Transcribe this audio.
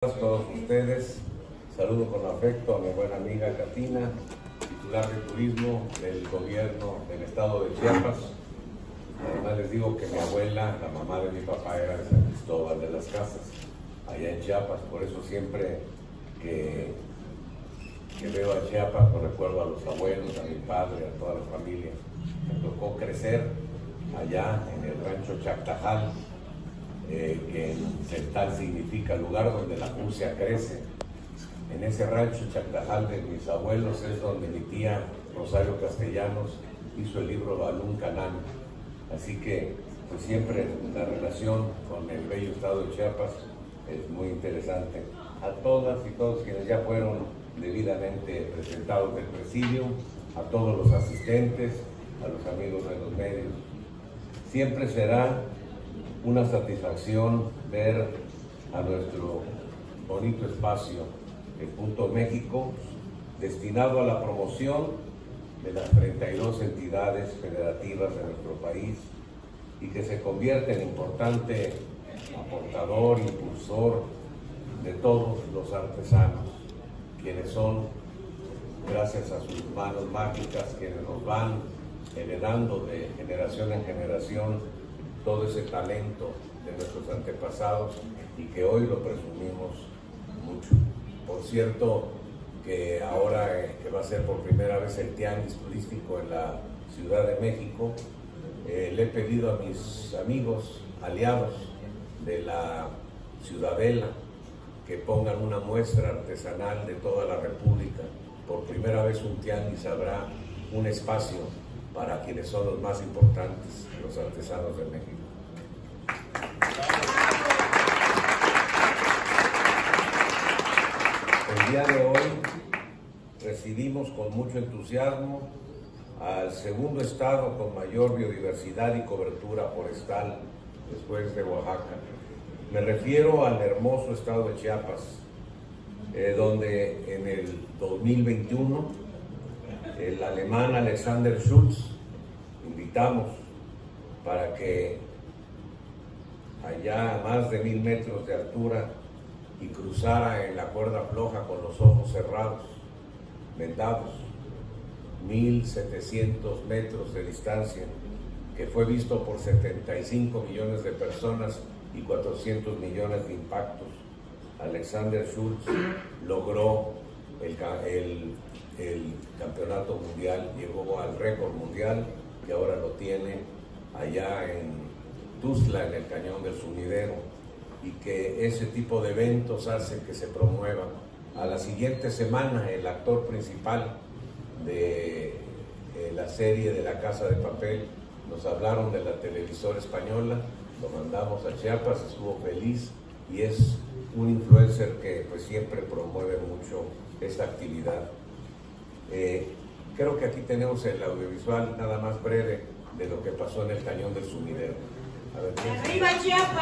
todos ustedes. Saludo con afecto a mi buena amiga Katina, titular de turismo del gobierno del estado de Chiapas. Además les digo que mi abuela, la mamá de mi papá, era de San Cristóbal de las Casas, allá en Chiapas. Por eso siempre que, veo a Chiapas, pues recuerdo a los abuelos, a mi padre, a toda la familia. Me tocó crecer allá en el rancho Chactajal, eh, que en Celtal significa lugar donde la Prusia crece. En ese rancho Chactajal de mis abuelos es donde mi tía Rosario Castellanos hizo el libro Balún Canán. Así que pues siempre la relación con el bello estado de Chiapas es muy interesante. A todas y todos quienes ya fueron debidamente presentados del presidio, a todos los asistentes, a los amigos de los medios. Siempre será una satisfacción ver a nuestro bonito espacio, el Punto México, destinado a la promoción de las 32 entidades federativas de nuestro país y que se convierte en importante aportador, impulsor de todos los artesanos, quienes son, gracias a sus manos mágicas, quienes nos van heredando de generación en generación todo ese talento de nuestros antepasados y que hoy lo presumimos mucho. Por cierto, que ahora eh, que va a ser por primera vez el tianguis turístico en la Ciudad de México, eh, le he pedido a mis amigos, aliados de la Ciudadela, que pongan una muestra artesanal de toda la República. Por primera vez un tianguis habrá un espacio para quienes son los más importantes, los artesanos de México. El día de hoy recibimos con mucho entusiasmo al segundo estado con mayor biodiversidad y cobertura forestal después de Oaxaca. Me refiero al hermoso estado de Chiapas, eh, donde en el 2021 el alemán Alexander Schulz invitamos para que allá a más de mil metros de altura y cruzara en la cuerda floja con los ojos cerrados, vendados, 1700 metros de distancia, que fue visto por 75 millones de personas y 400 millones de impactos. Alexander Schultz logró el, el, el campeonato mundial, llegó al récord mundial y ahora lo tiene allá en Tuzla, en el Cañón del Sumidero, y que ese tipo de eventos hace que se promueva. A la siguiente semana, el actor principal de la serie de La Casa de Papel, nos hablaron de la televisora española, lo mandamos a Chiapas, estuvo feliz y es un influencer que pues siempre promueve mucho esta actividad. Eh, creo que aquí tenemos el audiovisual nada más breve de lo que pasó en el Cañón del Sumidero. ¡Arriba Chiapas!